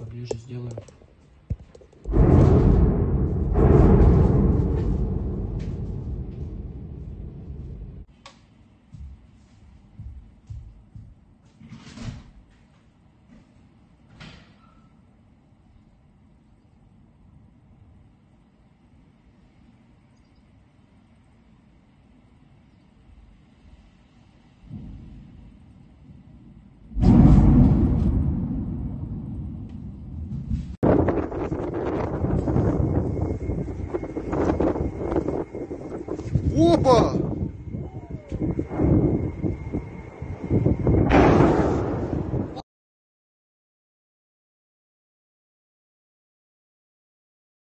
Поближе сделаем. desculpa!